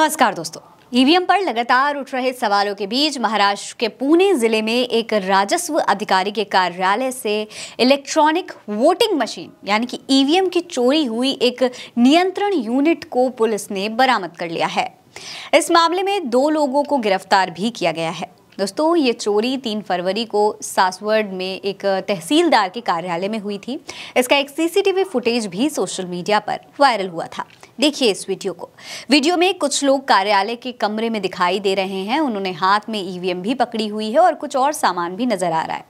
नमस्कार दोस्तों ईवीएम पर लगातार उठ रहे सवालों के बीच महाराष्ट्र के पुणे ज़िले में एक राजस्व अधिकारी के कार्यालय से इलेक्ट्रॉनिक वोटिंग मशीन यानी कि ईवीएम की चोरी हुई एक नियंत्रण यूनिट को पुलिस ने बरामद कर लिया है। इस मामले में दो लोगों को गिरफ़्तार भी किया गया है। दोस्तों, ये चोरी तीन फरवरी को सासवर्ड में एक तहसीलदार के कार्यालय में हुई थी। इसका एक सीसीटीवी फुटेज भी सोशल मीडिया पर वायरल हुआ था। देखिए इस वीडियो को। वीडियो में कुछ लोग कार्यालय के कमरे में दिखाई दे रहे हैं। उन्होंने हाथ में ईवीएम भी पकड़ी हुई है और कुछ और सामान भी नज़र आ रहा है।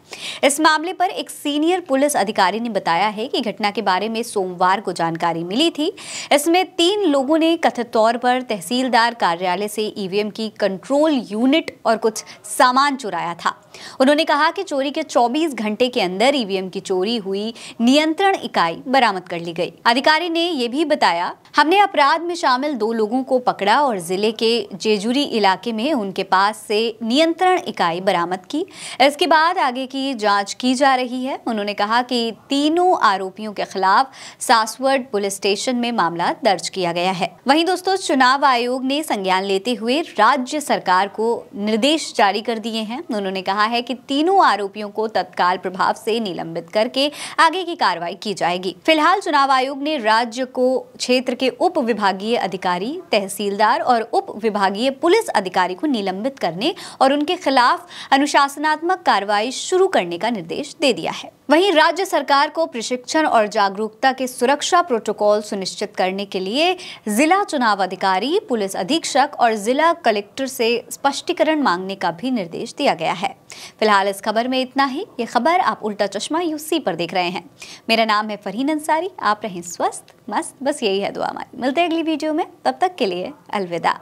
इस मामले पर एक सीनियर पुलिस अधिकारी ने बताया है कि घटना के बारे में सोमवार को जानकारी मिली थी। इसमें तीन लोगों ने कथित तौर पर तहसीलदार कार्यालय से ईवीएम की कंट्रोल यूनिट और कुछ सामान चुराया था। उन्होंने कहा कि चोरी के 24 घंटे के अंदर ईवीएम की चोरी हुई, नियंत्रण इकाई बरामद कर ली गई। अधिकारी ने यह भी बताया, हमने अपराध में शामिल दो लोगों को पकड़ा और ज़िले के जेजुरी इलाके में उनके पास से नियंत्रण इकाई बरामद की। इसके बाद आगे की जाँच की जा रही है। उन्होंने कहा कि तीनों आरोपियों के खिलाफ सासवर्ड पुलिस स्टेशन में मामला दर्ज किया गया है। वहीं दोस्तों, चुनाव आयोग ने संज्ञान लेते हुए राज्य सरकार को निर्देश जारी कर दिए हैं। उन्होंने कहा है कि तीनों आरोपियों को तत्काल प्रभाव से निलंबित करके आगे की कार्रवाई की जाएगी। फ़िलहाल चुनाव आयोग ने राज्य को क्षेत्र के उप विभागीय अधिकारी, तहसीलदार और उप विभागीय पुलिस अधिकारी को निलंबित करने और उनके खिलाफ अनुशासनात्मक कार्रवाई शुरू करने का निर्देश दे दिया है। वहीं राज्य सरकार को प्रशिक्षण और जागरूकता के सुरक्षा प्रोटोकॉल सुनिश्चित करने के लिए जिला चुनाव अधिकारी, पुलिस अधीक्षक और जिला कलेक्टर से स्पष्टीकरण मांगने का भी निर्देश दिया गया है। फ़िलहाल इस खबर में इतना ही। ये खबर आप उल्टा चश्मा यूसी पर देख रहे हैं। मेरा नाम है फरहीन अंसारी। आप रहें स्वस्थ, मस्त। बस यही है दुआ हमारी। मिलते हैं अगली वीडियो में। तब तक के लिए अलविदा।